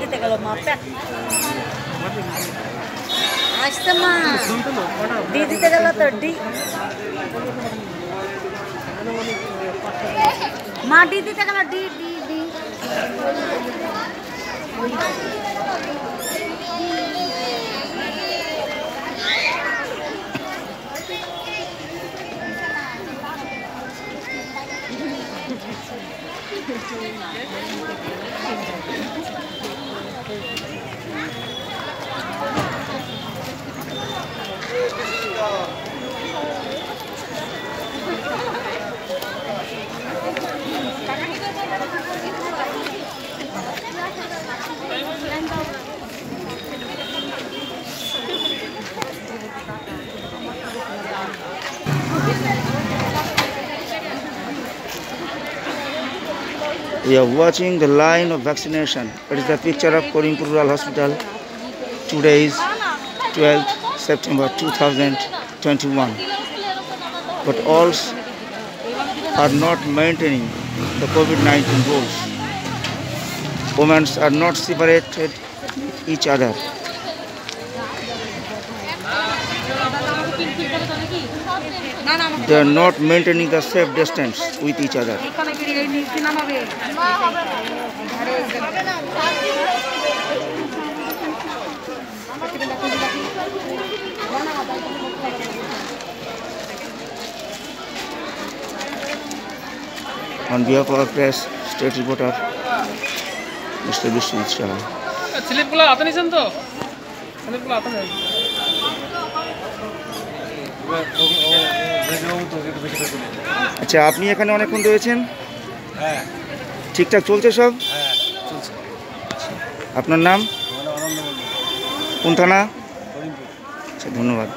kita kalau mapet. Astema. Di kita kalau terdi. Madi di di di. We are watching the line of vaccination. It is the picture of Korimpur Rural Hospital. Today is 12th September 2021. But all are not maintaining the COVID-19 rules. Women are not separated each other. They are not maintaining the safe distance with each other. On behalf of our press, state reporter, Mr. Vishwanath Shah. স্লিপগুলো হাতে নিছেন তো স্লিপগুলো হাতে নেন আচ্ছা আপনি এখানে অনেকক্ষণ রয়েছেন? হ্যাঁ। ঠিকঠাক চলছে সব? হ্যাঁ চলছে। আপনার নাম? কোন থানা? আচ্ছা ধন্যবাদ।